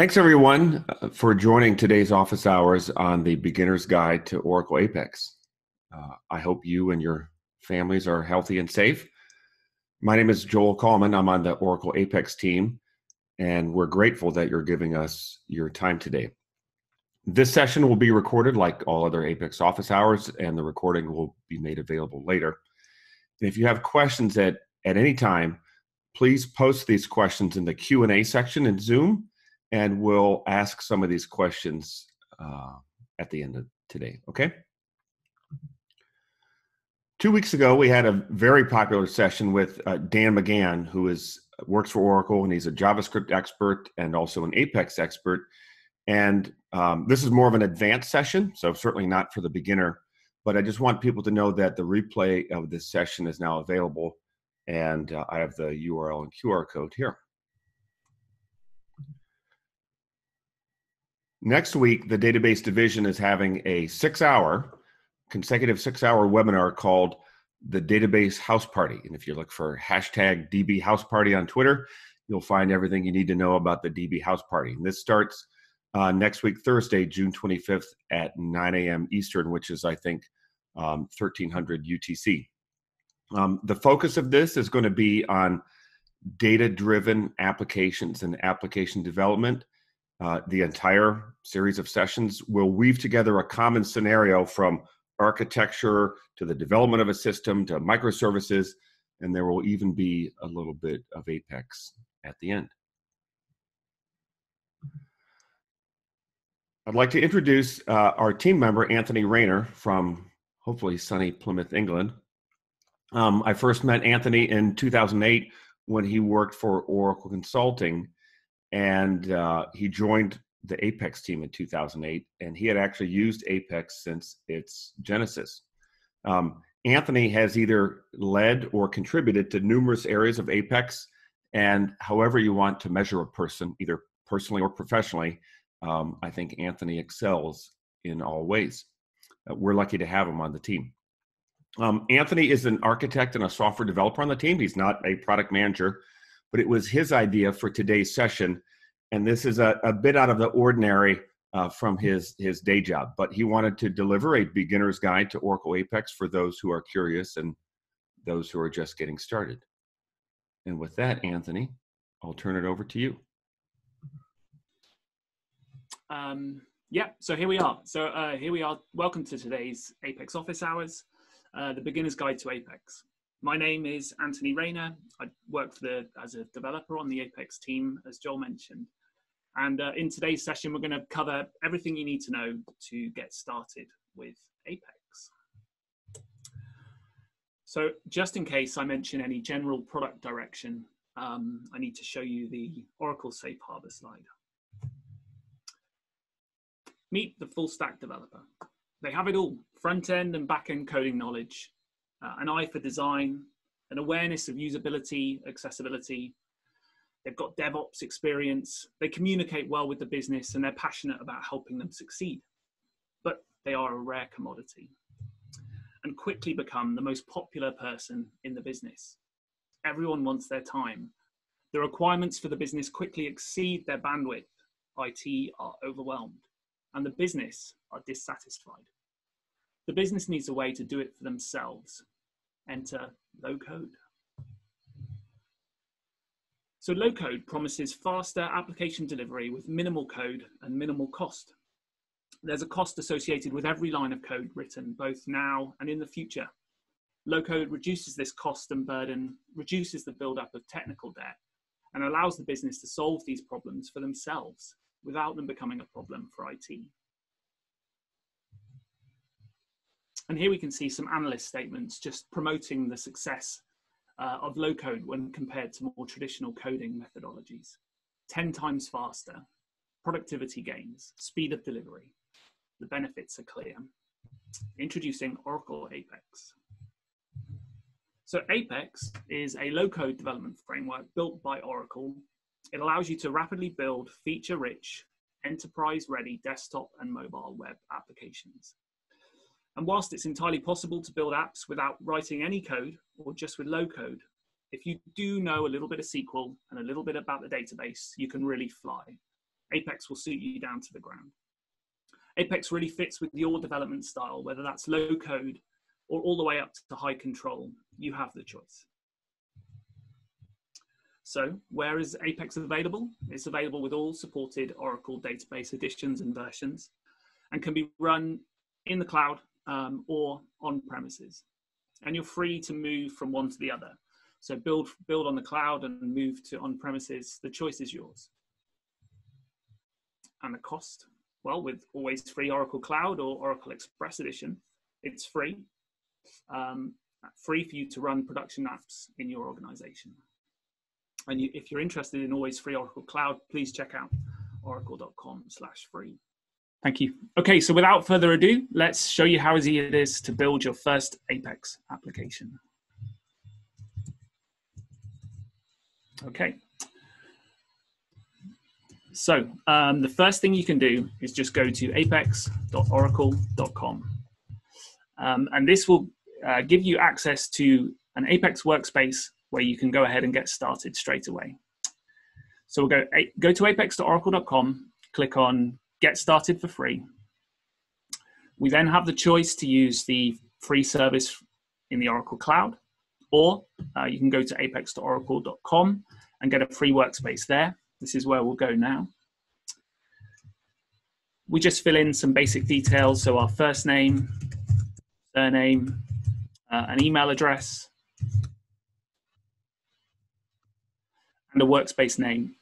Thanks, everyone, uh, for joining today's office hours on the Beginner's Guide to Oracle Apex. Uh, I hope you and your families are healthy and safe. My name is Joel Kallman. I'm on the Oracle Apex team, and we're grateful that you're giving us your time today. This session will be recorded like all other Apex office hours, and the recording will be made available later. And if you have questions at, at any time, please post these questions in the Q&A section in Zoom and we'll ask some of these questions uh, at the end of today. Okay. Two weeks ago, we had a very popular session with uh, Dan McGhan, who is works for Oracle, and he's a JavaScript expert and also an Apex expert. And um, this is more of an advanced session, so certainly not for the beginner. But I just want people to know that the replay of this session is now available, and uh, I have the URL and QR code here. Next week, the database division is having a six hour, consecutive six hour webinar called the Database House Party. And if you look for hashtag DB House Party on Twitter, you'll find everything you need to know about the DB House Party. And this starts uh, next week, Thursday, June 25th at 9 a.m. Eastern, which is, I think, um, 1300 UTC. Um, the focus of this is going to be on data driven applications and application development uh, the entire series of sessions will weave together a common scenario from architecture to the development of a system to microservices, and there will even be a little bit of Apex at the end. I'd like to introduce uh, our team member, Anthony Rayner, from hopefully sunny Plymouth, England. Um, I first met Anthony in 2008 when he worked for Oracle Consulting and uh, he joined the Apex team in 2008, and he had actually used Apex since its genesis. Um, Anthony has either led or contributed to numerous areas of Apex, and however you want to measure a person, either personally or professionally, um, I think Anthony excels in all ways. Uh, we're lucky to have him on the team. Um, Anthony is an architect and a software developer on the team. He's not a product manager, but it was his idea for today's session. And this is a, a bit out of the ordinary uh, from his, his day job, but he wanted to deliver a beginner's guide to Oracle Apex for those who are curious and those who are just getting started. And with that, Anthony, I'll turn it over to you. Um, yeah, so here we are. So uh, here we are. Welcome to today's Apex Office Hours, uh, the beginner's guide to Apex. My name is Anthony Rayner. I work the, as a developer on the Apex team, as Joel mentioned. And uh, in today's session, we're going to cover everything you need to know to get started with Apex. So just in case I mention any general product direction, um, I need to show you the Oracle Safe Harbor slide. Meet the full stack developer. They have it all, front end and back end coding knowledge, uh, an eye for design, an awareness of usability, accessibility. They've got DevOps experience. They communicate well with the business and they're passionate about helping them succeed. But they are a rare commodity and quickly become the most popular person in the business. Everyone wants their time. The requirements for the business quickly exceed their bandwidth. IT are overwhelmed and the business are dissatisfied. The business needs a way to do it for themselves. Enter low code. So low code promises faster application delivery with minimal code and minimal cost. There's a cost associated with every line of code written, both now and in the future. Low code reduces this cost and burden, reduces the buildup of technical debt, and allows the business to solve these problems for themselves without them becoming a problem for IT. And here we can see some analyst statements just promoting the success uh, of low code when compared to more traditional coding methodologies. 10 times faster, productivity gains, speed of delivery. The benefits are clear. Introducing Oracle Apex. So Apex is a low-code development framework built by Oracle. It allows you to rapidly build feature-rich, enterprise-ready desktop and mobile web applications. And whilst it's entirely possible to build apps without writing any code or just with low code, if you do know a little bit of SQL and a little bit about the database, you can really fly. Apex will suit you down to the ground. Apex really fits with your development style, whether that's low code or all the way up to high control. You have the choice. So where is Apex available? It's available with all supported Oracle database editions and versions and can be run in the cloud um, or on premises. And you're free to move from one to the other. So build, build on the cloud and move to on premises. The choice is yours. And the cost? Well, with always free Oracle Cloud or Oracle Express Edition, it's free. Um, free for you to run production apps in your organization. And you, if you're interested in always free Oracle Cloud, please check out oracle.com slash free. Thank you. Okay, so without further ado, let's show you how easy it is to build your first Apex application. Okay. So um, the first thing you can do is just go to apex.oracle.com. Um, and this will uh, give you access to an Apex workspace where you can go ahead and get started straight away. So we'll go, go to apex.oracle.com, click on get started for free. We then have the choice to use the free service in the Oracle Cloud, or uh, you can go to apex.oracle.com and get a free workspace there. This is where we'll go now. We just fill in some basic details, so our first name, surname, uh, an email address, and a workspace name.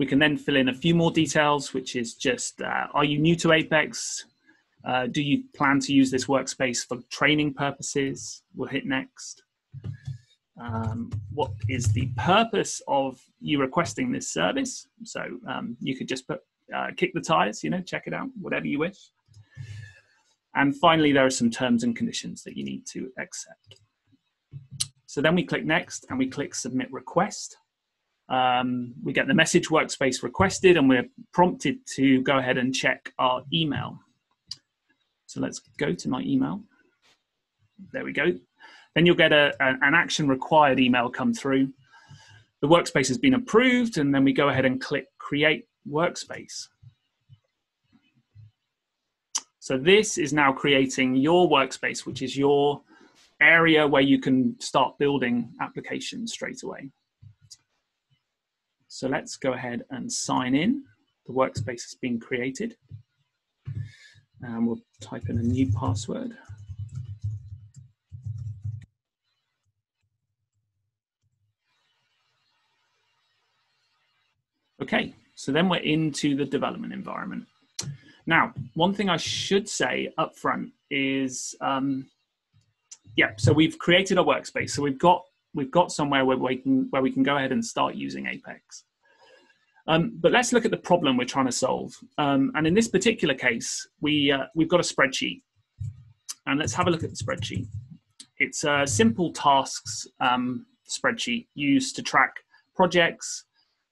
We can then fill in a few more details, which is just, uh, are you new to Apex? Uh, do you plan to use this workspace for training purposes? We'll hit next. Um, what is the purpose of you requesting this service? So um, you could just put uh, kick the tires, you know, check it out, whatever you wish. And finally, there are some terms and conditions that you need to accept. So then we click next and we click submit request um, we get the message workspace requested and we're prompted to go ahead and check our email. So let's go to my email. There we go. Then you'll get a, a, an action required email come through. The workspace has been approved and then we go ahead and click create workspace. So this is now creating your workspace, which is your area where you can start building applications straight away. So let's go ahead and sign in. The workspace has been created. And we'll type in a new password. Okay, so then we're into the development environment. Now, one thing I should say up front is, um, yeah, so we've created a workspace. So we've got we've got somewhere where we can where we can go ahead and start using Apex. Um, but let's look at the problem we're trying to solve. Um, and in this particular case, we uh, we've got a spreadsheet, and let's have a look at the spreadsheet. It's a simple tasks um, spreadsheet used to track projects,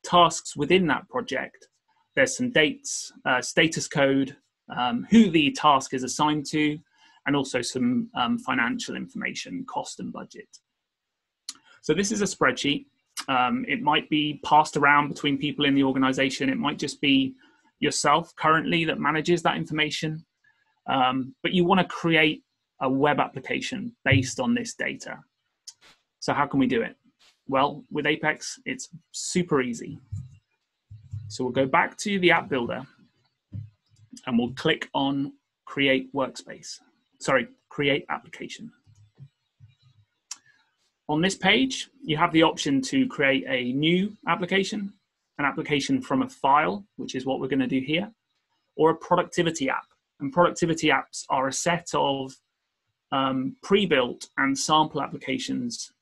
tasks within that project. There's some dates, uh, status code, um, who the task is assigned to, and also some um, financial information, cost and budget. So this is a spreadsheet. Um, it might be passed around between people in the organization. It might just be yourself currently that manages that information. Um, but you want to create a web application based on this data. So how can we do it? Well, with Apex, it's super easy. So we'll go back to the app builder and we'll click on create workspace. Sorry, create application. On this page, you have the option to create a new application, an application from a file, which is what we're going to do here, or a productivity app. And productivity apps are a set of um, pre-built and sample applications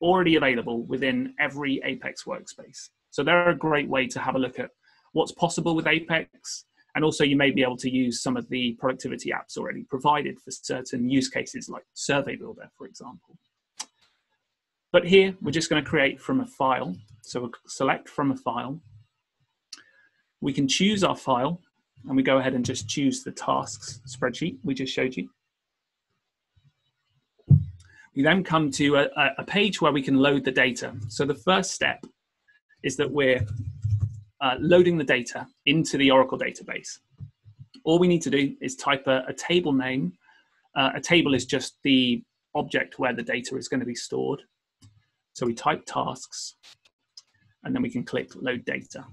already available within every Apex workspace. So they're a great way to have a look at what's possible with Apex. And also you may be able to use some of the productivity apps already provided for certain use cases like Survey Builder, for example. But here we're just going to create from a file. So we'll select from a file. We can choose our file and we go ahead and just choose the tasks spreadsheet we just showed you. We then come to a, a page where we can load the data. So the first step is that we're uh, loading the data into the Oracle database. All we need to do is type a, a table name. Uh, a table is just the object where the data is going to be stored. So we type tasks, and then we can click load data.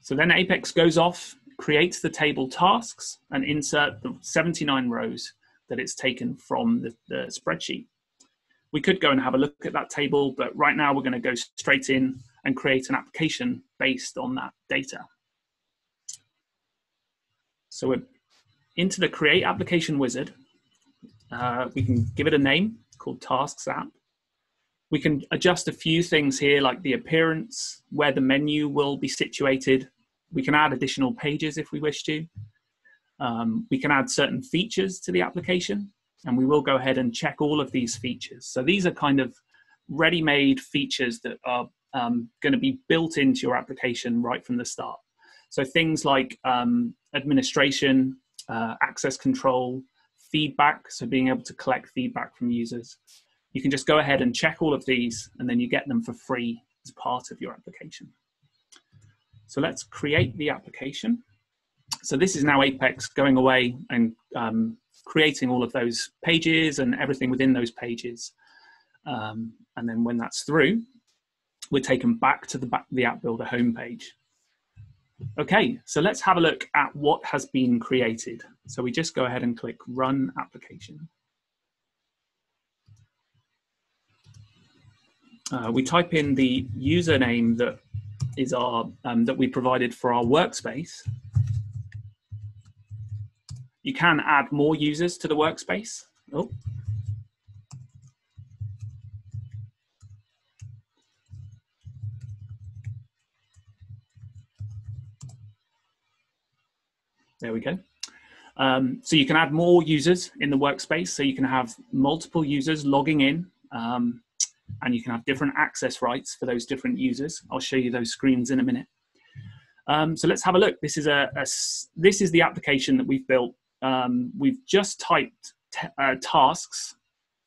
So then Apex goes off, creates the table tasks, and insert the 79 rows that it's taken from the, the spreadsheet. We could go and have a look at that table, but right now we're going to go straight in and create an application based on that data. So we're into the create application wizard. Uh, we can give it a name called tasks app. We can adjust a few things here like the appearance, where the menu will be situated, we can add additional pages if we wish to. Um, we can add certain features to the application, and we will go ahead and check all of these features. So these are kind of ready-made features that are um, going to be built into your application right from the start. So things like um, administration, uh, access control, feedback, so being able to collect feedback from users. You can just go ahead and check all of these, and then you get them for free as part of your application. So let's create the application. So this is now Apex going away and um, creating all of those pages and everything within those pages. Um, and then when that's through, we're taken back to the, back, the App Builder homepage. Okay, so let's have a look at what has been created. So we just go ahead and click Run Application. Uh, we type in the username that is our um, that we provided for our workspace. You can add more users to the workspace. Oh. There we go. Um, so you can add more users in the workspace. So you can have multiple users logging in. Um, and you can have different access rights for those different users. I'll show you those screens in a minute. Um, so let's have a look. This is a, a, this is the application that we've built. Um, we've just typed uh, tasks.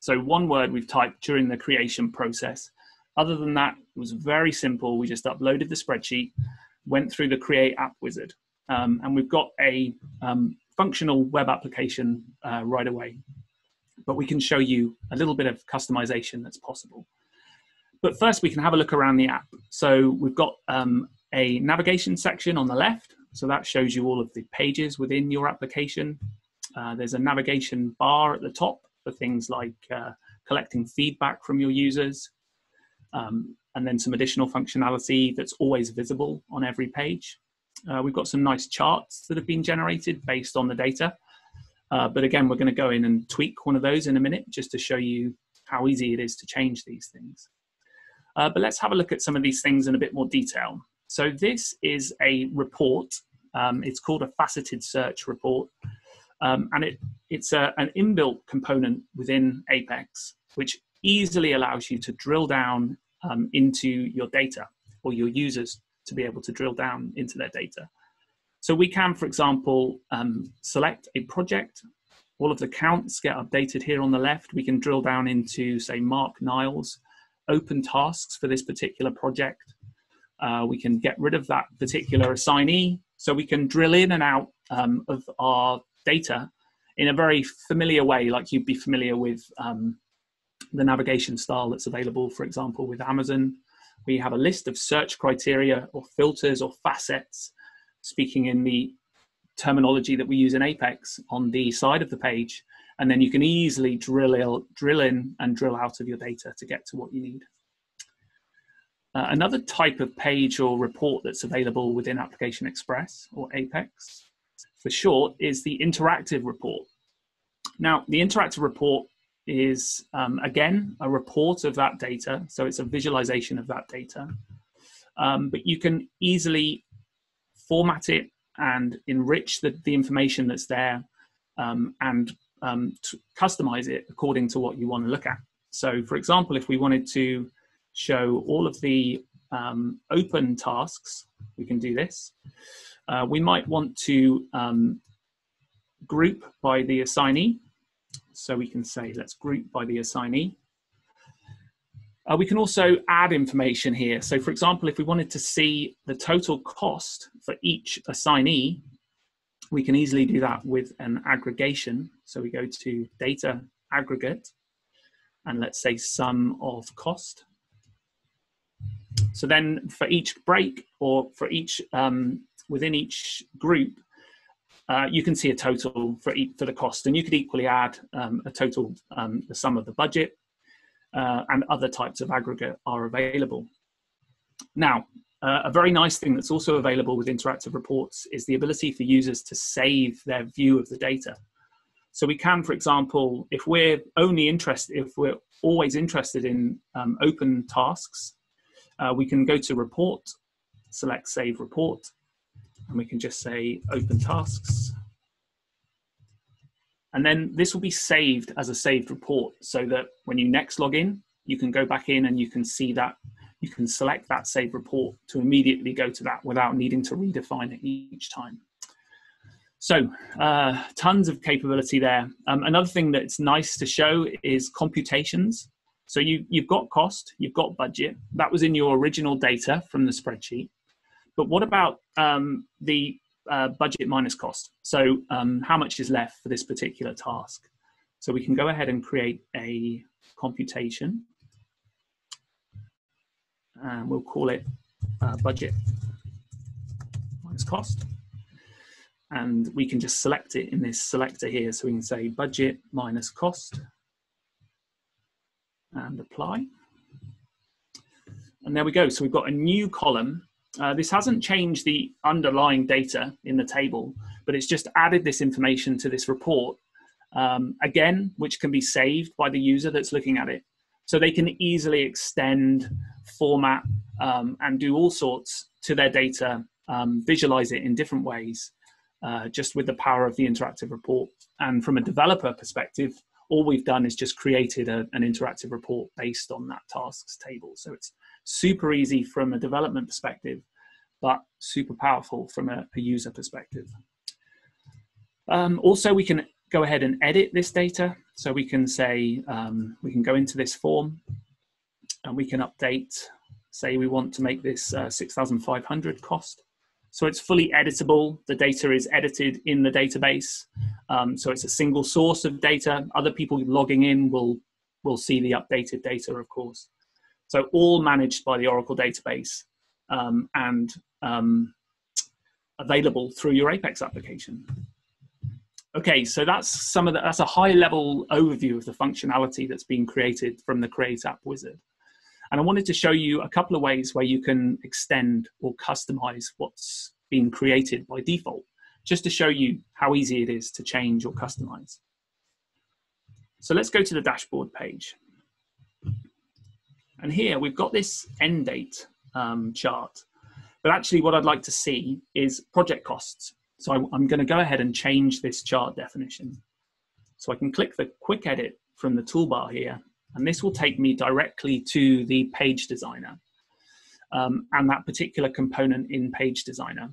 So one word we've typed during the creation process. Other than that, it was very simple. We just uploaded the spreadsheet, went through the create app wizard, um, and we've got a um, functional web application uh, right away but we can show you a little bit of customization that's possible. But first we can have a look around the app. So we've got um, a navigation section on the left. So that shows you all of the pages within your application. Uh, there's a navigation bar at the top for things like uh, collecting feedback from your users. Um, and then some additional functionality that's always visible on every page. Uh, we've got some nice charts that have been generated based on the data. Uh, but again, we're going to go in and tweak one of those in a minute just to show you how easy it is to change these things. Uh, but let's have a look at some of these things in a bit more detail. So this is a report. Um, it's called a faceted search report. Um, and it, it's a, an inbuilt component within Apex, which easily allows you to drill down um, into your data or your users to be able to drill down into their data. So we can, for example, um, select a project. All of the counts get updated here on the left. We can drill down into, say, Mark Niles, open tasks for this particular project. Uh, we can get rid of that particular assignee. So we can drill in and out um, of our data in a very familiar way, like you'd be familiar with um, the navigation style that's available, for example, with Amazon. We have a list of search criteria or filters or facets speaking in the terminology that we use in Apex on the side of the page. And then you can easily drill, drill in and drill out of your data to get to what you need. Uh, another type of page or report that's available within Application Express or Apex for short is the interactive report. Now, the interactive report is, um, again, a report of that data. So it's a visualization of that data. Um, but you can easily format it and enrich the, the information that's there um, and um, customize it according to what you want to look at. So, for example, if we wanted to show all of the um, open tasks, we can do this. Uh, we might want to um, group by the assignee. So we can say, let's group by the assignee. Uh, we can also add information here. So for example, if we wanted to see the total cost for each assignee, we can easily do that with an aggregation. So we go to data aggregate, and let's say sum of cost. So then for each break or for each, um, within each group, uh, you can see a total for, each, for the cost. And you could equally add um, a total, um, the sum of the budget, uh, and other types of aggregate are available. Now, uh, a very nice thing that's also available with interactive reports is the ability for users to save their view of the data. So we can, for example, if we're only interested, if we're always interested in um, open tasks, uh, we can go to report, select save report, and we can just say open tasks. And then this will be saved as a saved report so that when you next log in, you can go back in and you can see that, you can select that saved report to immediately go to that without needing to redefine it each time. So uh, tons of capability there. Um, another thing that's nice to show is computations. So you, you've got cost, you've got budget. That was in your original data from the spreadsheet. But what about um, the uh, budget minus cost. So um, how much is left for this particular task? So we can go ahead and create a computation. And we'll call it uh, budget minus cost. And we can just select it in this selector here. So we can say budget minus cost and apply. And there we go. So we've got a new column uh, this hasn't changed the underlying data in the table, but it's just added this information to this report, um, again, which can be saved by the user that's looking at it. So they can easily extend, format, um, and do all sorts to their data, um, visualize it in different ways, uh, just with the power of the interactive report. And from a developer perspective, all we've done is just created a, an interactive report based on that tasks table. So it's super easy from a development perspective, but super powerful from a, a user perspective. Um, also, we can go ahead and edit this data. So we can say, um, we can go into this form and we can update, say we want to make this uh, 6,500 cost. So it's fully editable. The data is edited in the database. Um, so it's a single source of data. Other people logging in will, will see the updated data, of course. So all managed by the Oracle database um, and um, available through your Apex application. Okay, so that's some of the, that's a high level overview of the functionality that's been created from the Create App Wizard. And I wanted to show you a couple of ways where you can extend or customize what's been created by default, just to show you how easy it is to change or customize. So let's go to the dashboard page. And here we've got this end date um, chart. But actually what I'd like to see is project costs. So I, I'm going to go ahead and change this chart definition. So I can click the quick edit from the toolbar here, and this will take me directly to the page designer um, and that particular component in page designer.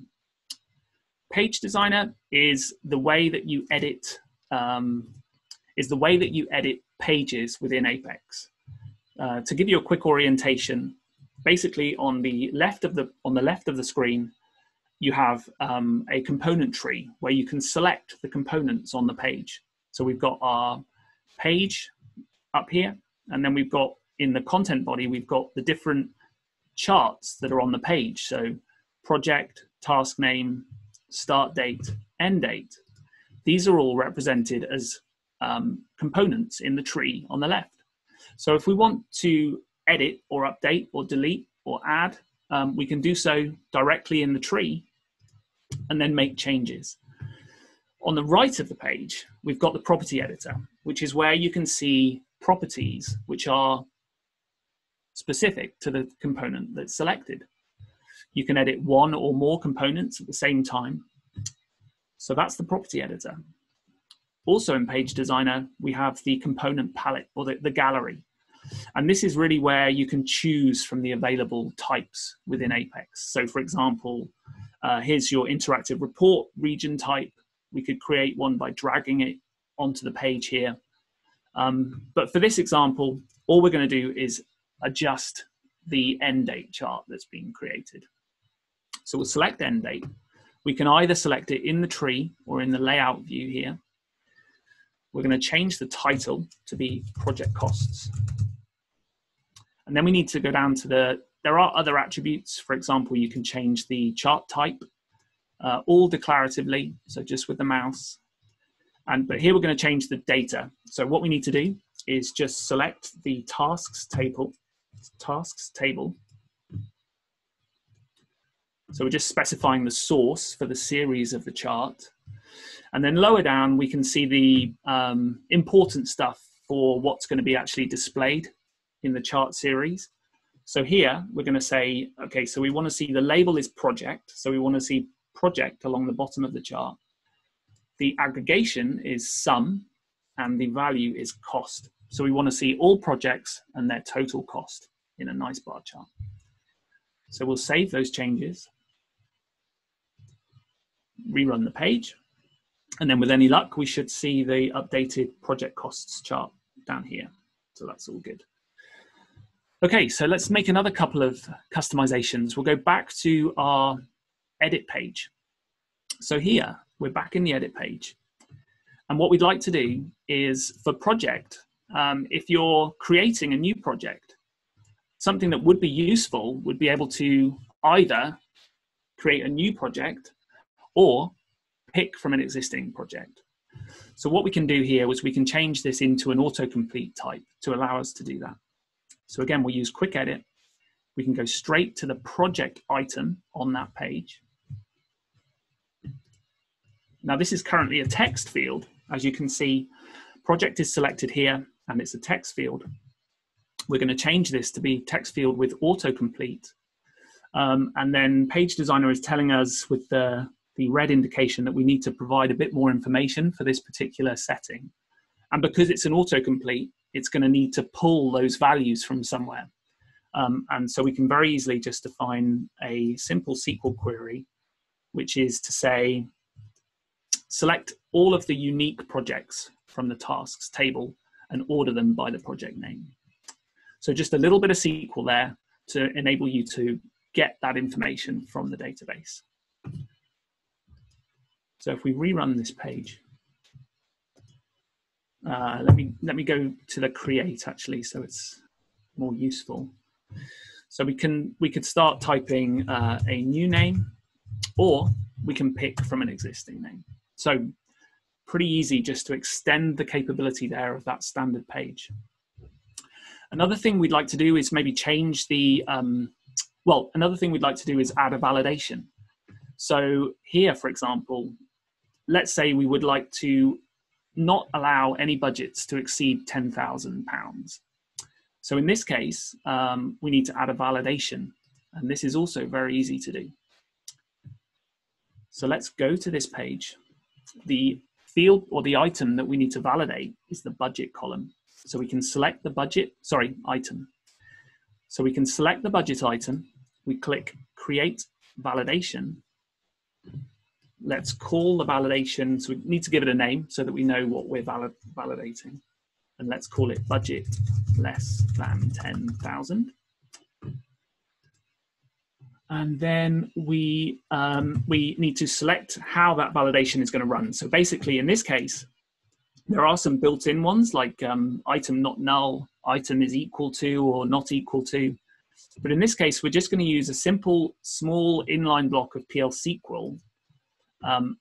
Page designer is the way that you edit um, is the way that you edit pages within Apex. Uh, to give you a quick orientation, basically on the left of the on the left of the screen, you have um, a component tree where you can select the components on the page. So we've got our page up here, and then we've got in the content body, we've got the different charts that are on the page. So project, task name, start date, end date. These are all represented as um, components in the tree on the left. So if we want to edit or update or delete or add, um, we can do so directly in the tree and then make changes. On the right of the page, we've got the property editor, which is where you can see properties which are specific to the component that's selected. You can edit one or more components at the same time. So that's the property editor. Also in Page Designer, we have the component palette or the, the gallery. And this is really where you can choose from the available types within Apex. So for example, uh, here's your interactive report region type. We could create one by dragging it onto the page here. Um, but for this example, all we're going to do is adjust the end date chart that's been created. So we'll select end date. We can either select it in the tree or in the layout view here. We're going to change the title to be project costs. And then we need to go down to the, there are other attributes. For example, you can change the chart type, uh, all declaratively, so just with the mouse. And But here we're going to change the data. So what we need to do is just select the tasks table, tasks table. So we're just specifying the source for the series of the chart. And then lower down, we can see the um, important stuff for what's going to be actually displayed in the chart series. So here we're going to say, okay, so we want to see the label is project. So we want to see project along the bottom of the chart. The aggregation is sum and the value is cost. So we want to see all projects and their total cost in a nice bar chart. So we'll save those changes, rerun the page, and then with any luck, we should see the updated project costs chart down here. So that's all good. Okay, so let's make another couple of customizations. We'll go back to our edit page. So here, we're back in the edit page. And what we'd like to do is for project, um, if you're creating a new project, something that would be useful would be able to either create a new project or pick from an existing project. So what we can do here is we can change this into an autocomplete type to allow us to do that. So again, we'll use quick edit. We can go straight to the project item on that page. Now this is currently a text field. As you can see, project is selected here and it's a text field. We're going to change this to be text field with autocomplete. Um, and then page designer is telling us with the the red indication that we need to provide a bit more information for this particular setting. And because it's an autocomplete, it's going to need to pull those values from somewhere. Um, and so we can very easily just define a simple SQL query, which is to say, select all of the unique projects from the tasks table and order them by the project name. So just a little bit of SQL there to enable you to get that information from the database. So if we rerun this page, uh, let me let me go to the create actually, so it's more useful. So we can we could start typing uh, a new name, or we can pick from an existing name. So pretty easy just to extend the capability there of that standard page. Another thing we'd like to do is maybe change the um, well. Another thing we'd like to do is add a validation. So here, for example, let's say we would like to not allow any budgets to exceed £10,000. So in this case, um, we need to add a validation, and this is also very easy to do. So let's go to this page. The field or the item that we need to validate is the budget column. So we can select the budget, sorry, item. So we can select the budget item, we click create validation, let's call the validation. So we need to give it a name so that we know what we're valid, validating. And let's call it budget less than 10,000. And then we, um, we need to select how that validation is going to run. So basically, in this case, there are some built-in ones like um, item not null, item is equal to or not equal to. But in this case, we're just going to use a simple small inline block of PL SQL um,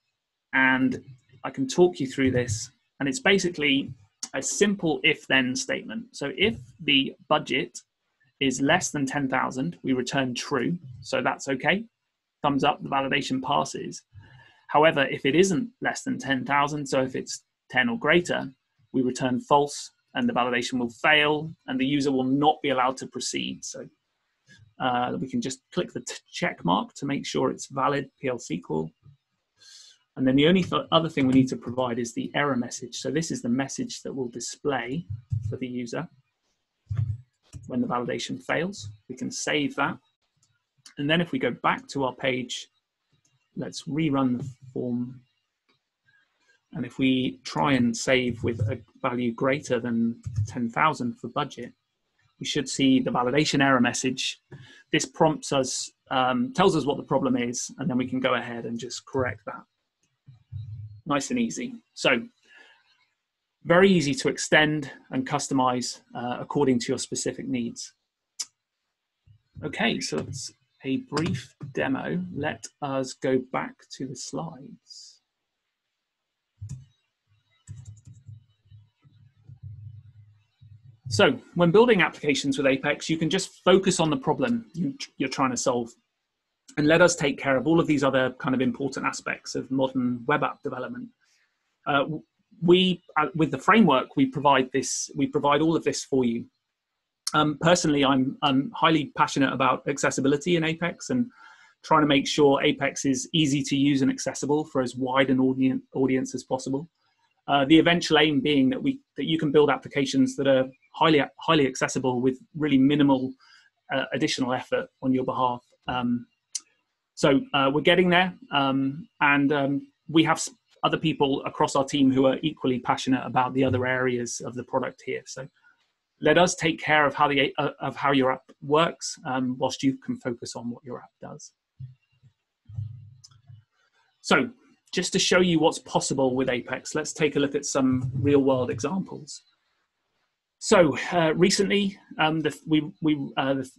and I can talk you through this. And it's basically a simple if then statement. So if the budget is less than 10,000, we return true. So that's okay. Thumbs up, the validation passes. However, if it isn't less than 10,000, so if it's 10 or greater, we return false and the validation will fail and the user will not be allowed to proceed. So uh, we can just click the check mark to make sure it's valid PL SQL and then the only th other thing we need to provide is the error message. So this is the message that will display for the user when the validation fails. We can save that. And then if we go back to our page, let's rerun the form. And if we try and save with a value greater than 10,000 for budget, we should see the validation error message. This prompts us, um, tells us what the problem is, and then we can go ahead and just correct that. Nice and easy. So very easy to extend and customize uh, according to your specific needs. Okay, so it's a brief demo. Let us go back to the slides. So when building applications with Apex, you can just focus on the problem you're trying to solve and let us take care of all of these other kind of important aspects of modern web app development. Uh, we, uh, with the framework, we provide this, we provide all of this for you. Um, personally, I'm, I'm highly passionate about accessibility in Apex and trying to make sure Apex is easy to use and accessible for as wide an audience, audience as possible. Uh, the eventual aim being that we that you can build applications that are highly highly accessible with really minimal uh, additional effort on your behalf. Um, so uh, we're getting there, um, and um, we have other people across our team who are equally passionate about the other areas of the product here. So let us take care of how the uh, of how your app works, um, whilst you can focus on what your app does. So just to show you what's possible with Apex, let's take a look at some real world examples. So uh, recently, um, the, we, we, uh, the,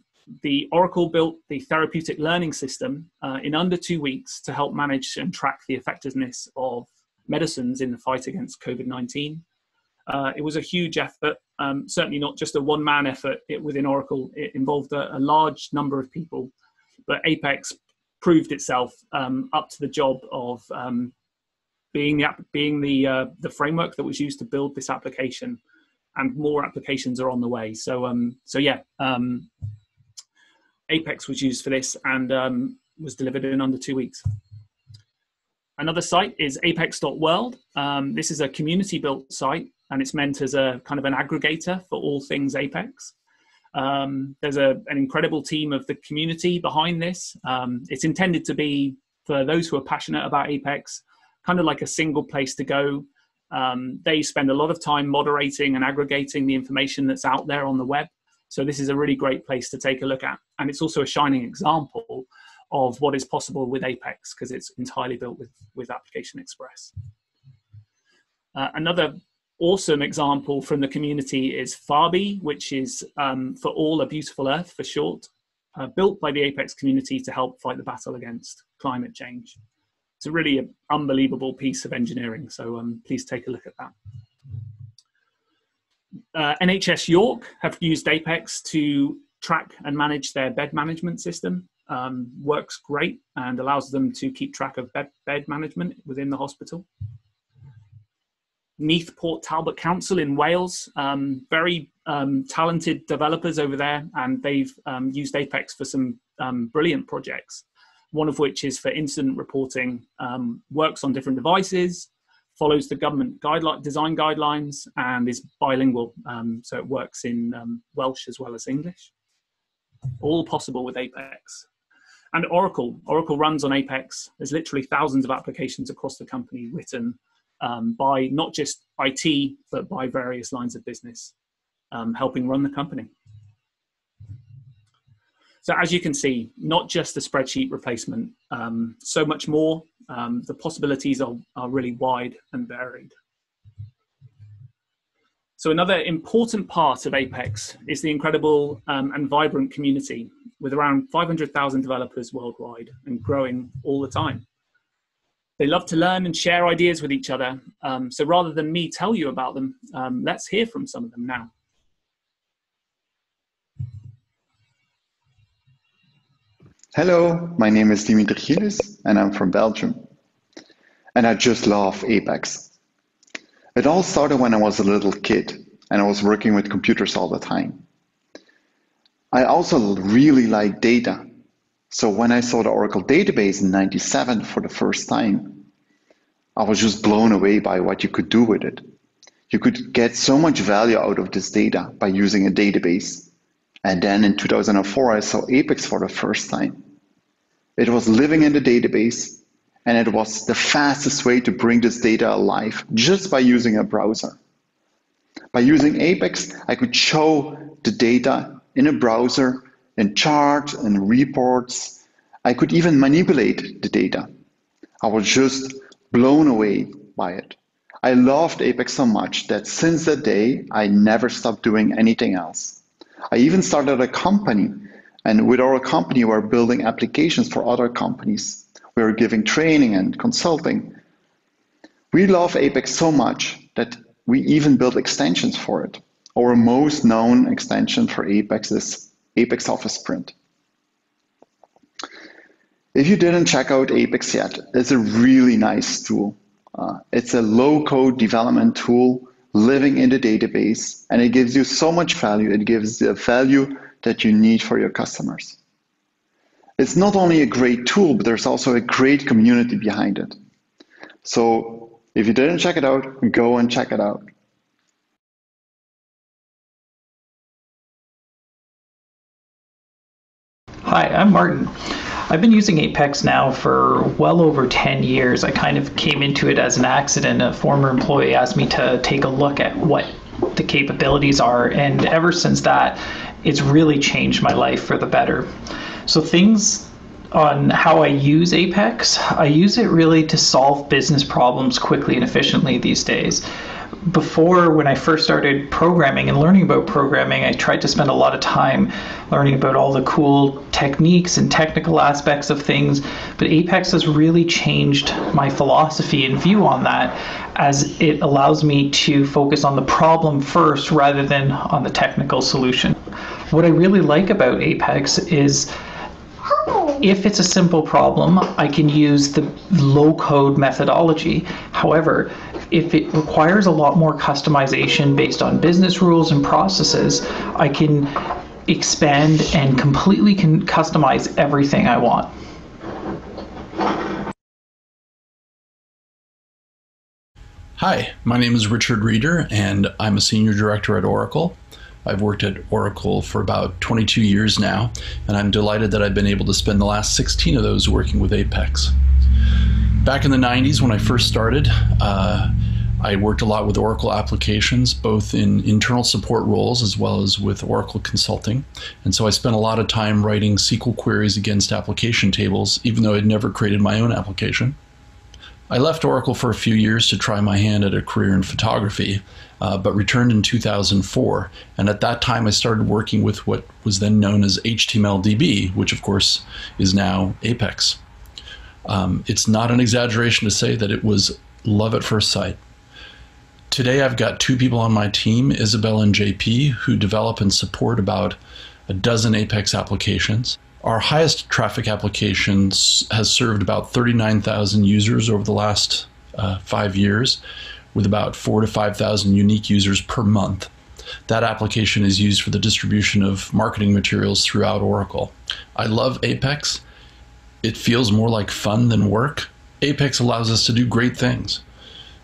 the, Oracle built the therapeutic learning system uh, in under two weeks to help manage and track the effectiveness of medicines in the fight against COVID 19. Uh, it was a huge effort, um, certainly not just a one man effort it, within Oracle. It involved a, a, large number of people, but Apex proved itself um, up to the job of um, being the, being the, uh, the framework that was used to build this application and more applications are on the way. So, um, so yeah, um, Apex was used for this and um, was delivered in under two weeks. Another site is apex.world. Um, this is a community built site and it's meant as a kind of an aggregator for all things Apex. Um, there's a, an incredible team of the community behind this. Um, it's intended to be for those who are passionate about Apex, kind of like a single place to go um, they spend a lot of time moderating and aggregating the information that's out there on the web. So this is a really great place to take a look at. And it's also a shining example of what is possible with Apex because it's entirely built with, with Application Express. Uh, another awesome example from the community is Fabi, which is um, for all a beautiful earth for short, uh, built by the Apex community to help fight the battle against climate change it's a really unbelievable piece of engineering. So um, please take a look at that. Uh, NHS York have used Apex to track and manage their bed management system. Um, works great and allows them to keep track of bed, bed management within the hospital. Neath Port Talbot Council in Wales, um, very um, talented developers over there, and they've um, used Apex for some um, brilliant projects one of which is for incident reporting, works on different devices, follows the government guideline, design guidelines, and is bilingual. Um, so it works in um, Welsh as well as English. All possible with Apex. And Oracle. Oracle runs on Apex. There's literally thousands of applications across the company written um, by not just IT, but by various lines of business, um, helping run the company. So as you can see, not just the spreadsheet replacement, um, so much more. Um, the possibilities are, are really wide and varied. So another important part of Apex is the incredible um, and vibrant community with around 500,000 developers worldwide and growing all the time. They love to learn and share ideas with each other. Um, so rather than me tell you about them, um, let's hear from some of them now. Hello, my name is Dimitri Gielis and I'm from Belgium. And I just love Apex. It all started when I was a little kid and I was working with computers all the time. I also really like data. So when I saw the Oracle database in 97 for the first time, I was just blown away by what you could do with it. You could get so much value out of this data by using a database and then in 2004, I saw Apex for the first time. It was living in the database and it was the fastest way to bring this data alive just by using a browser. By using Apex, I could show the data in a browser, in charts and reports. I could even manipulate the data. I was just blown away by it. I loved Apex so much that since that day, I never stopped doing anything else. I even started a company, and with our company, we're building applications for other companies. We're giving training and consulting. We love Apex so much that we even build extensions for it. Our most known extension for Apex is Apex Office Print. If you didn't check out Apex yet, it's a really nice tool. Uh, it's a low code development tool living in the database, and it gives you so much value. It gives the value that you need for your customers. It's not only a great tool, but there's also a great community behind it. So if you didn't check it out, go and check it out. Hi, I'm Martin. I've been using Apex now for well over 10 years. I kind of came into it as an accident. A former employee asked me to take a look at what the capabilities are, and ever since that, it's really changed my life for the better. So, things on how I use Apex, I use it really to solve business problems quickly and efficiently these days before when I first started programming and learning about programming, I tried to spend a lot of time learning about all the cool techniques and technical aspects of things. But Apex has really changed my philosophy and view on that as it allows me to focus on the problem first rather than on the technical solution. What I really like about Apex is if it's a simple problem, I can use the low code methodology. However, if it requires a lot more customization based on business rules and processes, I can expand and completely can customize everything I want. Hi, my name is Richard Reeder, and I'm a senior director at Oracle. I've worked at Oracle for about 22 years now, and I'm delighted that I've been able to spend the last 16 of those working with Apex. Back in the 90s, when I first started, uh, I worked a lot with Oracle applications, both in internal support roles as well as with Oracle consulting. And so I spent a lot of time writing SQL queries against application tables, even though I'd never created my own application. I left Oracle for a few years to try my hand at a career in photography, uh, but returned in 2004. And at that time, I started working with what was then known as HTMLDB, which of course is now Apex. Um, it's not an exaggeration to say that it was love at first sight. Today, I've got two people on my team, Isabel and JP, who develop and support about a dozen Apex applications. Our highest traffic applications has served about 39,000 users over the last uh, five years, with about four to 5,000 unique users per month. That application is used for the distribution of marketing materials throughout Oracle. I love Apex it feels more like fun than work. Apex allows us to do great things.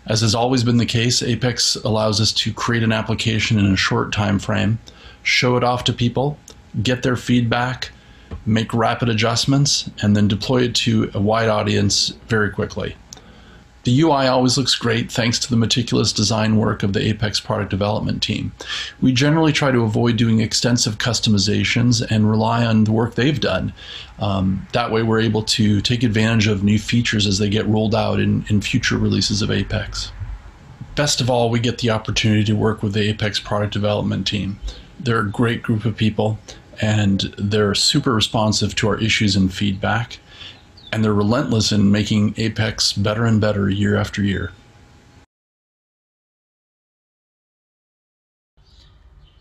As has always been the case, Apex allows us to create an application in a short time frame, show it off to people, get their feedback, make rapid adjustments, and then deploy it to a wide audience very quickly. The UI always looks great thanks to the meticulous design work of the Apex product development team. We generally try to avoid doing extensive customizations and rely on the work they've done. Um, that way, we're able to take advantage of new features as they get rolled out in, in future releases of Apex. Best of all, we get the opportunity to work with the Apex product development team. They're a great group of people and they're super responsive to our issues and feedback and they're relentless in making Apex better and better year after year.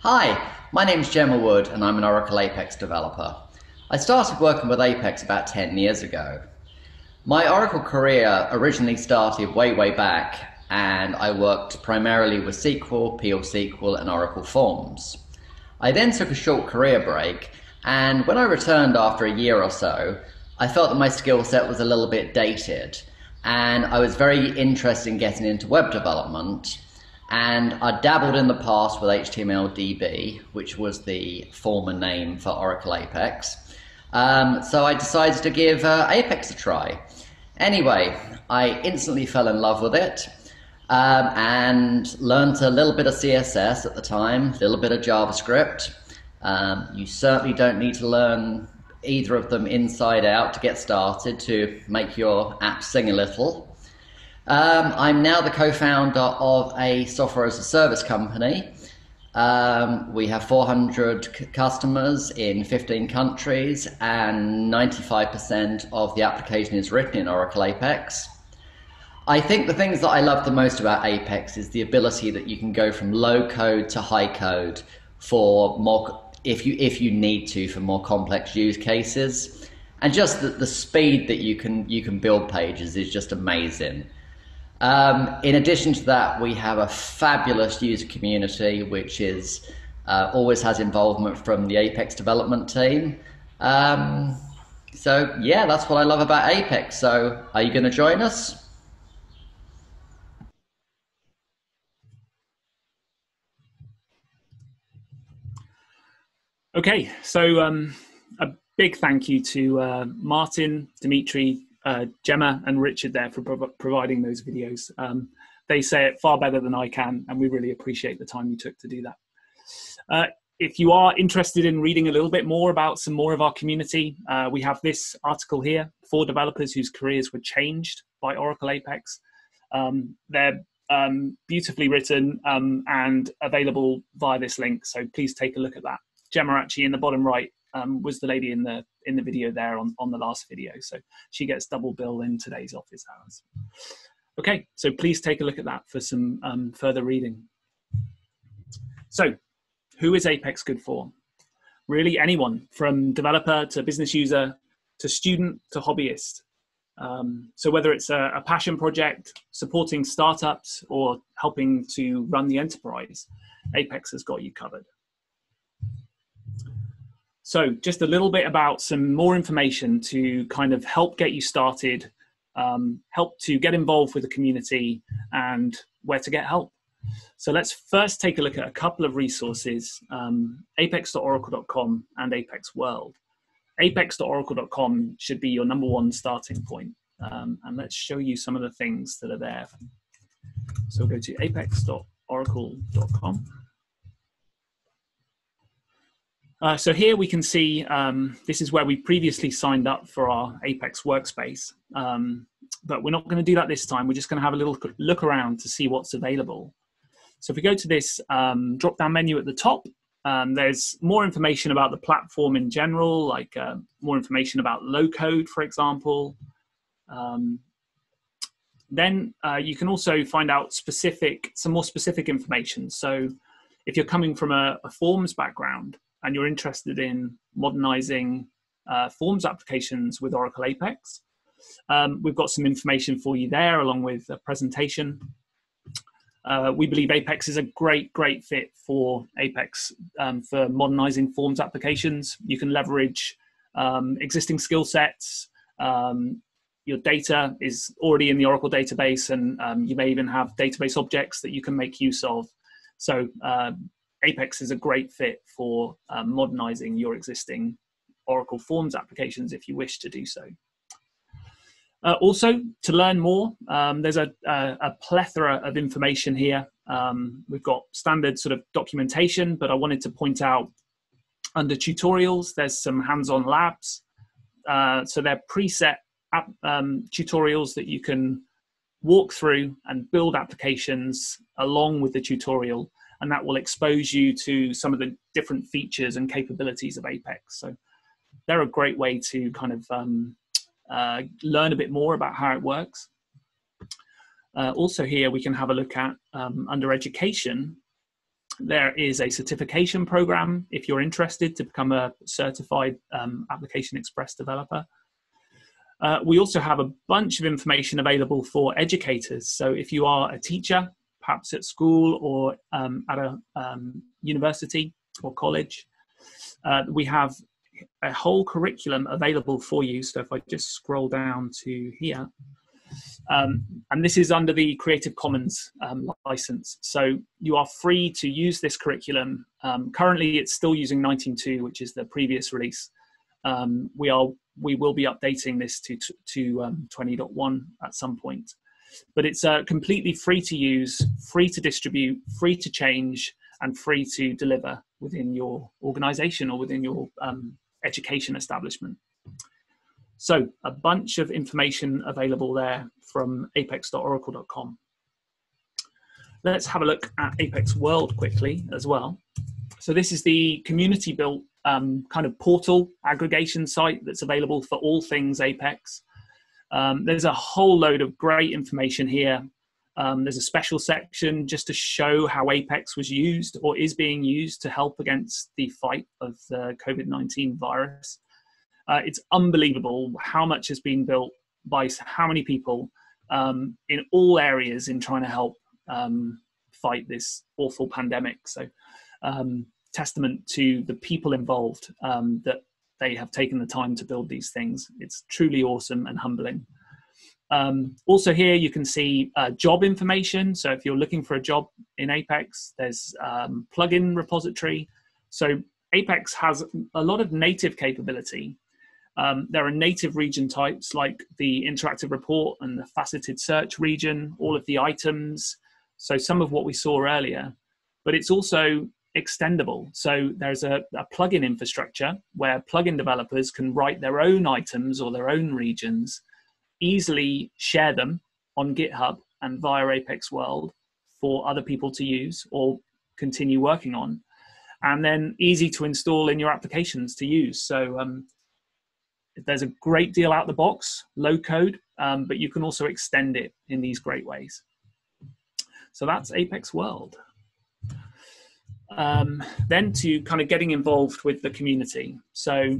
Hi, my name is Gemma Wood and I'm an Oracle Apex developer. I started working with Apex about 10 years ago. My Oracle career originally started way, way back and I worked primarily with SQL, PL SQL and Oracle Forms. I then took a short career break and when I returned after a year or so, I felt that my skill set was a little bit dated, and I was very interested in getting into web development. And I dabbled in the past with HTML-DB, which was the former name for Oracle Apex. Um, so I decided to give uh, Apex a try. Anyway, I instantly fell in love with it um, and learned a little bit of CSS at the time, a little bit of JavaScript. Um, you certainly don't need to learn either of them inside out to get started to make your app sing a little. Um, I'm now the co founder of a software as a service company. Um, we have 400 c- customers in 15 countries, and 95% of the application is written in Oracle Apex. I think the things that I love the most about Apex is the ability that you can go from low code to high code for more if you if you need to for more complex use cases. And just the, the speed that you can you can build pages is just amazing. Um, in addition to that we have a fabulous user community which is uh, always has involvement from the apex development team. Um, so yeah that's what i love about apex. So are you going to join us Okay, so um, a big thank you to uh, Martin, Dimitri, uh, Gemma, and Richard there for pro- providing those videos. Um, they say it far better than I can, and we really appreciate the time you took to do that. Uh, if you are interested in reading a little bit more about some more of our community, uh, we have this article here for developers whose careers were changed by Oracle Apex. Um, they're um, beautifully written um, and available via this link, so please take a look at that. Actually in the bottom right um, was the lady in the in the video there on, on the last video. So she gets double bill in today's office hours. Okay, so please take a look at that for some um, further reading. So, who is Apex good for? Really, anyone from developer to business user to student to hobbyist. Um, so, whether it's a, a passion project, supporting startups, or helping to run the enterprise, Apex has got you covered. So, just a little bit about some more information to kind of help get you started, um, help to get involved with the community, and where to get help. So, let's first take a look at a couple of resources um, apex.oracle.com and Apex World. Apex.oracle.com should be your number one starting point. Um, and let's show you some of the things that are there. So, go to apex.oracle.com. Uh, so here we can see um, this is where we previously signed up for our Apex workspace, um, but we're not going to do that this time. We're just going to have a little look around to see what's available. So if we go to this um, drop-down menu at the top, um, there's more information about the platform in general, like uh, more information about low code, for example. Um, then uh, you can also find out specific, some more specific information. So if you're coming from a, a forms background, and you're interested in modernizing uh, forms applications with Oracle Apex, um, we've got some information for you there along with a presentation. Uh, we believe Apex is a great, great fit for Apex um, for modernizing forms applications. You can leverage um, existing skill sets. Um, your data is already in the Oracle database, and um, you may even have database objects that you can make use of. So uh, Apex is a great fit for um, modernizing your existing Oracle Forms applications if you wish to do so. Uh, also, to learn more, um, there's a, a, a, plethora of information here. Um, we've got standard sort of documentation, but I wanted to point out under tutorials, there's some hands-on labs. Uh, so they're preset app, um, tutorials that you can walk through and build applications along with the tutorial and that will expose you to some of the different features and capabilities of Apex. So they're a great way to kind of um, uh, learn a bit more about how it works. Uh, also here we can have a look at um, under education, there is a certification program if you're interested to become a certified um, Application Express developer. Uh, we also have a bunch of information available for educators. So if you are a teacher perhaps at school or um, at a um, university or college. Uh, we have a whole curriculum available for you. So if I just scroll down to here, um, and this is under the Creative Commons um, license. So you are free to use this curriculum. Um, currently, it's still using 19.2, which is the previous release. Um, we are we will be updating this to to um, 20.1 at some point, but it's uh, completely free to use, free to distribute, free to change, and free to deliver within your organization or within your um, education establishment. So a bunch of information available there from apex.oracle.com. Let's have a look at Apex World quickly as well. So this is the community built um, kind of portal aggregation site that's available for all things Apex. Um, there's a whole load of great information here. Um, there's a special section just to show how Apex was used or is being used to help against the fight of the COVID 19 virus. Uh, it's unbelievable how much has been built by how many people um, in all areas in trying to help um, fight this awful pandemic. So, um, testament to the people involved um, that they have taken the time to build these things. It's truly awesome and humbling. Um, also, here you can see uh, job information. So, if you're looking for a job in Apex, there's um, plugin repository. So, Apex has a lot of native capability um, there are native region types like the interactive report and the faceted search region, all of the items. So some of what we saw earlier, but it's also extendable. So there's a, a plugin infrastructure where plugin developers can write their own items or their own regions, easily share them on GitHub and via Apex World for other people to use or continue working on, and then easy to install in your applications to use. So um, there's a great deal out the box, low code, um, but you can also extend it in these great ways. So that's Apex World. Um, then to kind of getting involved with the community. So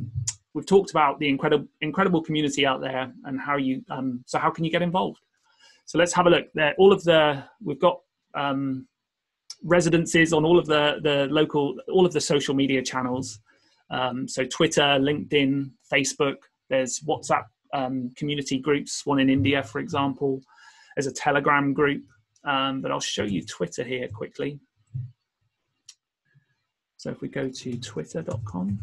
we've talked about the incredible incredible community out there and how you. Um, so how can you get involved? So let's have a look. There, all of the we've got um, residences on all of the the local all of the social media channels. Um, so Twitter, LinkedIn, Facebook. There's WhatsApp um, community groups. One in India, for example. There's a Telegram group. Um, but I'll show you Twitter here quickly. So if we go to twitter.com,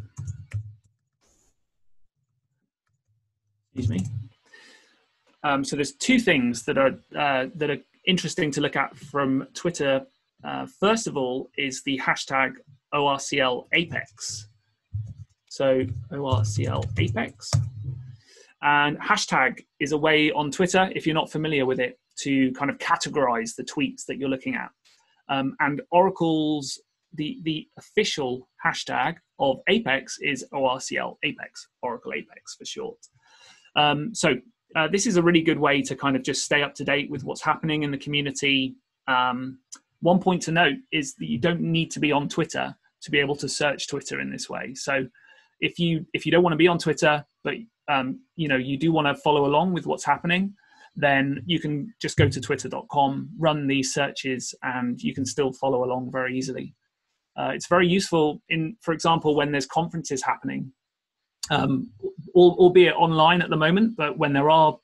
excuse me. Um, so there's two things that are uh, that are interesting to look at from Twitter. Uh, first of all, is the hashtag ORCL Apex. So ORCL Apex. And hashtag is a way on Twitter, if you're not familiar with it, to kind of categorize the tweets that you're looking at. Um, and Oracle's the the official hashtag of Apex is ORCL Apex, Oracle Apex for short. Um, so uh, this is a really good way to kind of just stay up to date with what's happening in the community. Um, one point to note is that you don't need to be on Twitter to be able to search Twitter in this way. So if you if you don't want to be on Twitter, but um, you know you do want to follow along with what's happening, then you can just go to twitter.com, run these searches, and you can still follow along very easily. Uh, it's very useful in, for example, when there's conferences happening, um, albeit online at the moment, but when there are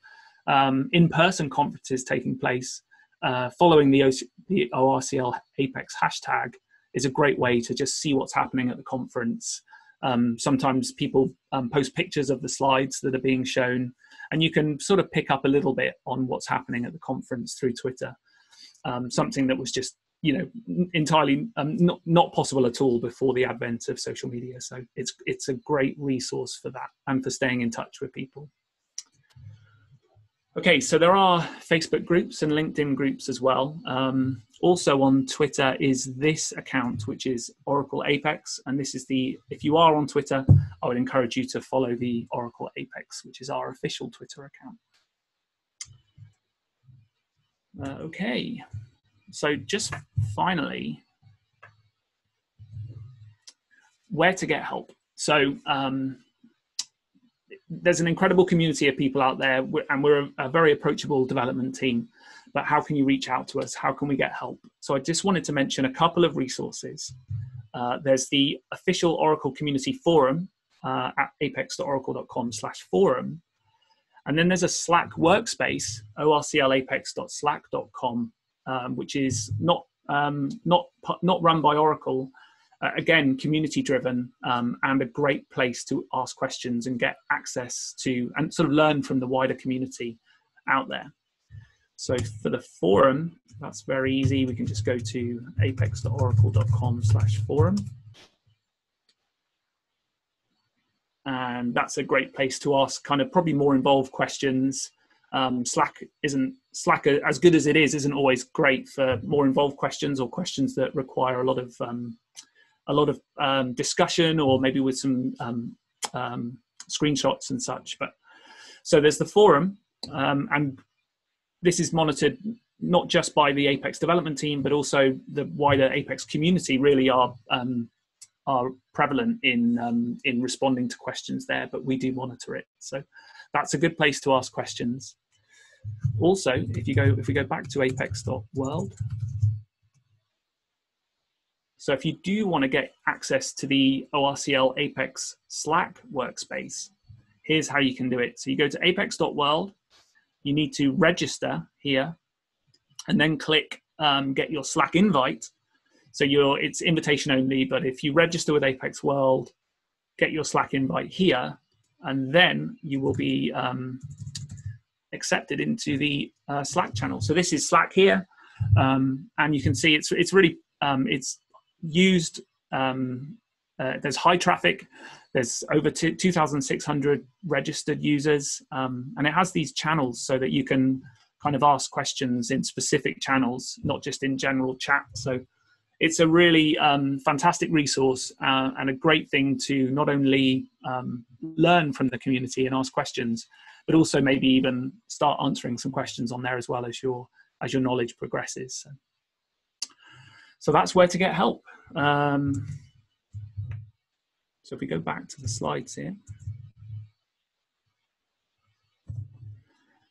um, in-person conferences taking place, uh, following the, OC- the ORCL Apex hashtag is a great way to just see what's happening at the conference um, sometimes people um, post pictures of the slides that are being shown, and you can sort of pick up a little bit on what's happening at the conference through Twitter. Um, something that was just you know entirely um, not not possible at all before the advent of social media. So it's it's a great resource for that and for staying in touch with people. Okay, so there are Facebook groups and LinkedIn groups as well. Um, also on Twitter is this account, which is Oracle Apex. And this is the, if you are on Twitter, I would encourage you to follow the Oracle Apex, which is our official Twitter account. Uh, okay, so just finally, where to get help. So um, there's an incredible community of people out there, and we're a, a, very approachable development team. But how can you reach out to us? How can we get help? So I just wanted to mention a couple of resources. Uh, there's the official Oracle Community Forum uh, at apex.oracle.com/forum, and then there's a Slack workspace, orclapex.slack.com, um, which is not um, not not run by Oracle, uh, again, community driven um, and a great place to ask questions and get access to and sort of learn from the wider community out there. So for the forum, that's very easy. We can just go to apex.oracle.com slash forum. And that's a great place to ask kind of probably more involved questions. Um, Slack isn't Slack as good as it is isn't always great for more involved questions or questions that require a lot of um, a lot of um, discussion or maybe with some um, um, screenshots and such. But so there's the forum, um, and this is monitored not just by the Apex development team, but also the wider Apex community. Really are um, are prevalent in in responding to questions there, but we do monitor it. So that's a good place to ask questions. Also, if you go if we go back to apex.world, so if you do want to get access to the ORCL Apex Slack workspace, here's how you can do it. So you go to apex.world, you need to register here, and then click um, get your Slack invite. So you're, it's invitation only, but if you register with Apex World, get your Slack invite here, and then you will be um, accepted into the uh, Slack channel. So this is Slack here, um, and you can see it's it's really um, it's used. Um, uh, there's high traffic. There's over 2,600 registered users, um, and it has these channels so that you can kind of ask questions in specific channels, not just in general chat. So it's a really um, fantastic resource uh, and a great thing to not only um, learn from the community and ask questions, but also maybe even start answering some questions on there as well as your as your knowledge progresses. So that's where to get help. Um, so if we go back to the slides here.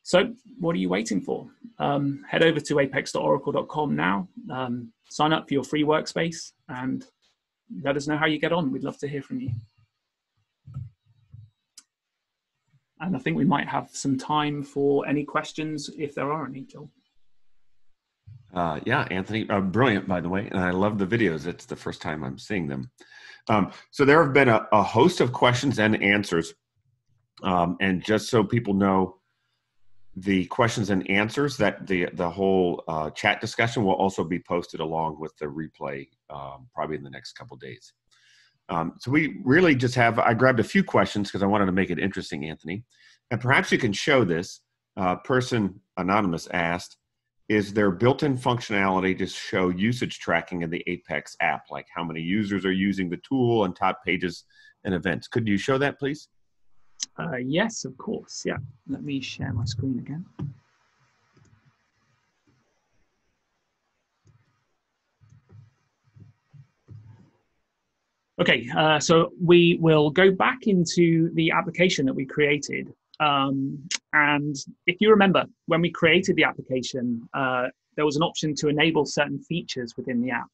So what are you waiting for? Um, head over to apex.oracle.com now, um, sign up for your free workspace and let us know how you get on. We'd love to hear from you. And I think we might have some time for any questions if there are any, Joel. Uh, yeah, Anthony, uh, brilliant, by the way. And I love the videos. It's the first time I'm seeing them. Um, so there have been a, a, host of questions and answers. Um, and just so people know, the questions and answers that the the whole uh, chat discussion will also be posted along with the replay um, probably in the next couple days. Um, so we really just have I grabbed a few questions because I wanted to make it interesting, Anthony, and perhaps you can show this. Uh, person anonymous asked, is there built-in functionality to show usage tracking in the Apex app, like how many users are using the tool and top pages and events. Could you show that, please? Uh, yes, of course. Yeah. Let me share my screen again. Okay, uh, so we will go back into the application that we created um, and if you remember, when we created the application, uh, there was an option to enable certain features within the app.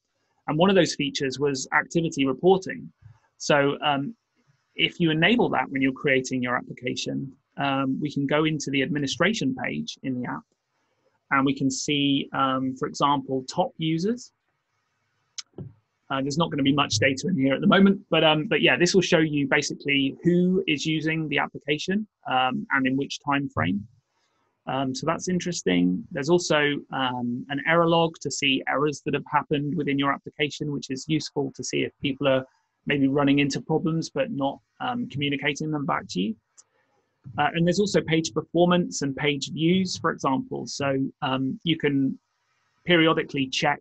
And one of those features was activity reporting. So um, if you enable that when you're creating your application, um, we can go into the administration page in the app and we can see, um, for example, top users uh, there's not going to be much data in here at the moment, but um, but yeah, this will show you basically who is using the application um, and in which time frame. Um, so that's interesting. There's also um, an error log to see errors that have happened within your application, which is useful to see if people are maybe running into problems but not um, communicating them back to you. Uh, and there's also page performance and page views, for example. So um, you can periodically check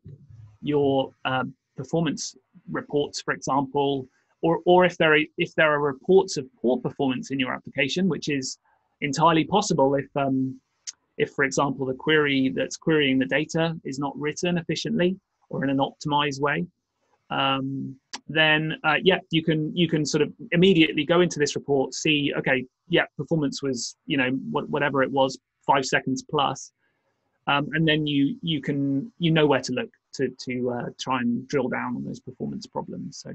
your uh, performance reports, for example, or, or if there are if there are reports of poor performance in your application, which is entirely possible if um, if, for example, the query that's querying the data is not written efficiently or in an optimized way, um, then uh, yeah, you can you can sort of immediately go into this report, see okay, yeah, performance was you know what, whatever it was, five seconds plus, um, and then you you can you know where to look to to uh, try and drill down on those performance problems. So,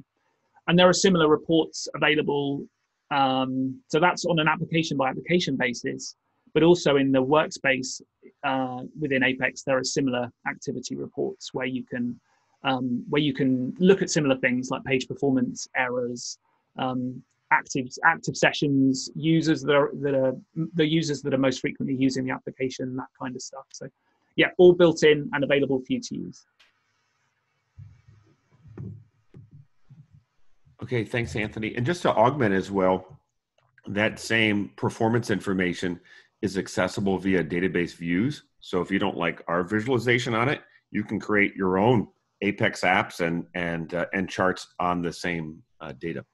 and there are similar reports available. Um, so that's on an application by application basis, but also in the workspace uh, within Apex, there are similar activity reports where you can um, where you can look at similar things like page performance errors, um, active active sessions, users that are that are the users that are most frequently using the application, that kind of stuff. So, yeah, all built in and available for you to use. Okay, thanks, Anthony. And just to augment as well, that same performance information is accessible via database views. So if you don't like our visualization on it, you can create your own Apex apps and and uh, and charts on the same uh, data.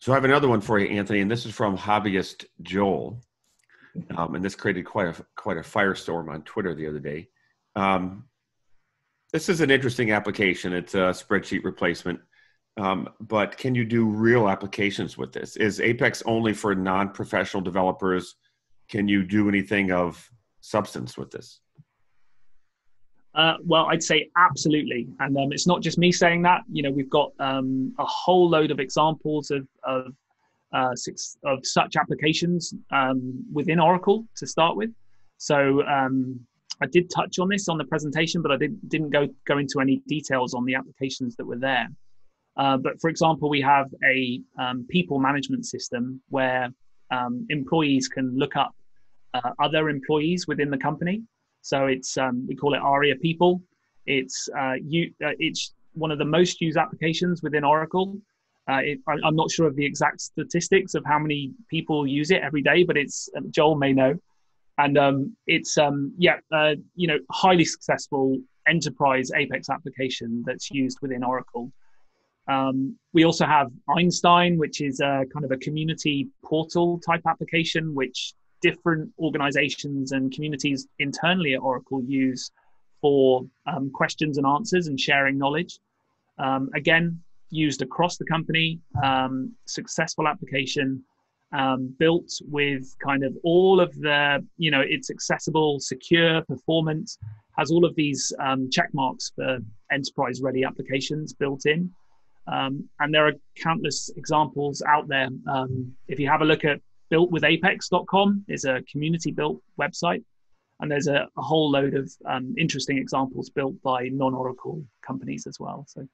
So I have another one for you, Anthony, and this is from hobbyist Joel, um, and this created quite a quite a firestorm on Twitter the other day. Um, this is an interesting application. It's a spreadsheet replacement, um, but can you do real applications with this? Is Apex only for non-professional developers? Can you do anything of substance with this? Uh, well, I'd say absolutely, and um, it's not just me saying that. You know, we've got um, a whole load of examples of of, uh, six, of such applications um, within Oracle to start with. So um, I did touch on this on the presentation, but I did, didn't go go into any details on the applications that were there. Uh, but for example, we have a um, people management system where um, employees can look up uh, other employees within the company so it's um, we call it ARIA People. It's uh, you, uh, it's one of the most used applications within Oracle. Uh, it, I, am not sure of the exact statistics of how many people use it every day, but it's um, Joel may know, and um, it's um, yeah, uh, you know, highly successful enterprise Apex application that's used within Oracle. Um, we also have Einstein, which is a kind of a community portal type application, which different organizations and communities internally at Oracle use for um, questions and answers and sharing knowledge. Um, again, used across the company, um, successful application, um, built with kind of all of the, you know, it's accessible, secure, performance, has all of these um, check marks for enterprise ready applications built in. Um, and there are countless examples out there. if you have a look at builtwithapex.com is a community built website. And there's a, a whole load of um, interesting examples built by non Oracle companies as well. So,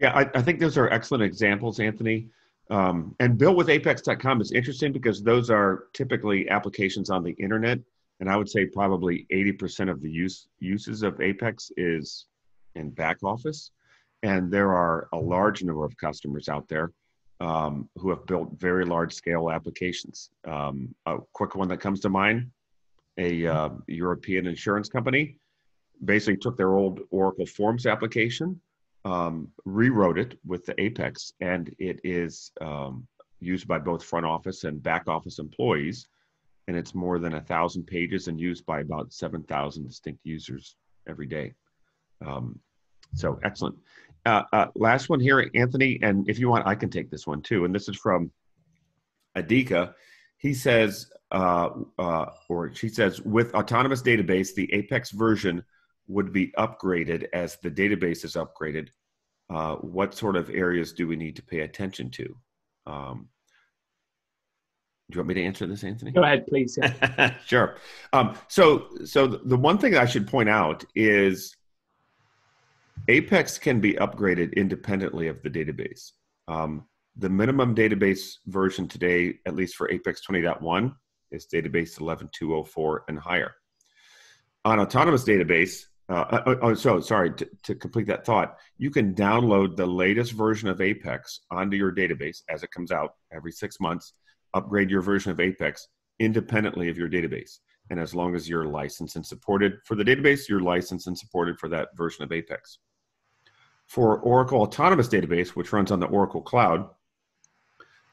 yeah, I, I, think those are excellent examples, Anthony. Um, and built with apex.com is interesting because those are typically applications on the internet. And I would say probably 80% of the use uses of Apex is in back office. And there are a large number of customers out there um, who have built very large scale applications. Um, a quick one that comes to mind a uh, European insurance company basically took their old Oracle Forms application, um, rewrote it with the Apex, and it is um, used by both front office and back office employees. And it's more than a thousand pages and used by about 7,000 distinct users every day. Um, so excellent. Uh, uh, last one here, Anthony, and if you want, I can take this one too. And this is from Adika. He says, uh, uh, or she says, with autonomous database, the Apex version would be upgraded as the database is upgraded. Uh, what sort of areas do we need to pay attention to? Um, do you want me to answer this, Anthony? Go ahead, please. Yeah. sure. Um, so, so the one thing I should point out is Apex can be upgraded independently of the database. Um, the minimum database version today, at least for Apex 20.1, is database 11.204 and higher. On autonomous database, uh, uh, oh, so sorry to, to, complete that thought. You can download the latest version of Apex onto your database as it comes out every six months. Upgrade your version of Apex independently of your database, and as long as you're licensed and supported for the database, you're licensed and supported for that version of Apex. For Oracle Autonomous Database, which runs on the Oracle Cloud,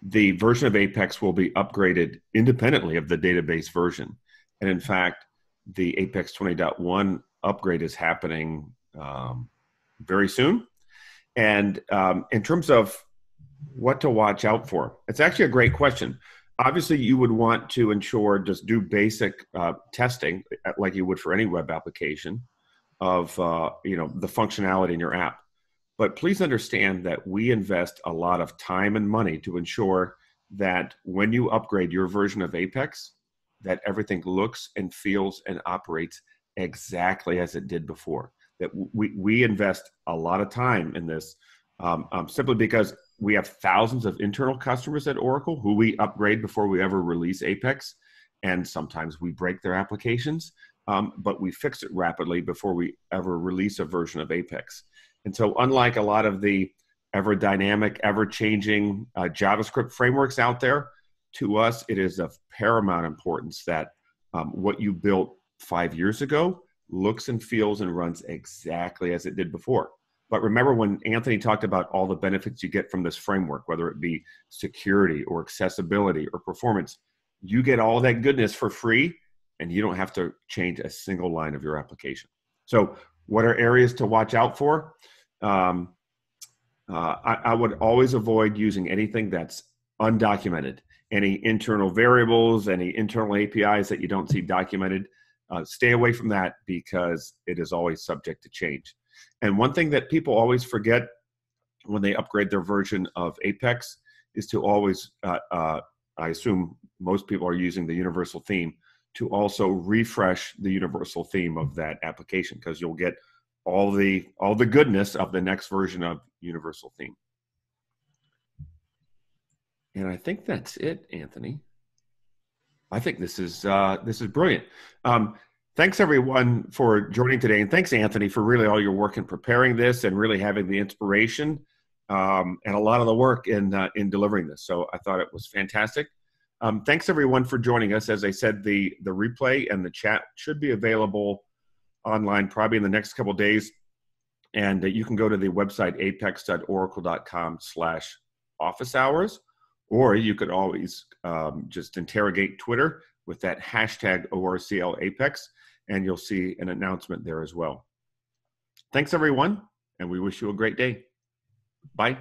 the version of Apex will be upgraded independently of the database version. And in fact, the Apex 20.1 upgrade is happening um, very soon. And um, in terms of what to watch out for, it's actually a great question. Obviously, you would want to ensure just do basic uh, testing, like you would for any web application, of uh, you know the functionality in your app. But please understand that we invest a lot of time and money to ensure that when you upgrade your version of Apex, that everything looks and feels and operates exactly as it did before. that we, we invest a lot of time in this um, um, simply because we have thousands of internal customers at Oracle who we upgrade before we ever release Apex. And sometimes we break their applications, um, but we fix it rapidly before we ever release a version of Apex. And so, unlike a lot of the ever dynamic, ever changing uh, JavaScript frameworks out there, to us, it is of paramount importance that um, what you built five years ago looks and feels and runs exactly as it did before. But remember when Anthony talked about all the benefits you get from this framework, whether it be security or accessibility or performance, you get all that goodness for free and you don't have to change a single line of your application. So, what are areas to watch out for? Um, uh, I, I would always avoid using anything that's undocumented any internal variables, any internal APIs that you don't see documented. Uh, stay away from that because it is always subject to change. And one thing that people always forget when they upgrade their version of Apex is to always, uh, uh, I assume most people are using the universal theme, to also refresh the universal theme of that application because you'll get all the all the goodness of the next version of universal theme. And I think that's it, Anthony. I think this is uh, this is brilliant. Um, thanks everyone for joining today, and thanks Anthony for really all your work in preparing this and really having the inspiration um, and a lot of the work in uh, in delivering this. So I thought it was fantastic. Um, thanks everyone for joining us. As I said, the the replay and the chat should be available online probably in the next couple days, and uh, you can go to the website apex.oracle.com/slash office hours or you could always um, just interrogate Twitter with that hashtag ORCL Apex, and you'll see an announcement there as well. Thanks, everyone, and we wish you a great day. Bye.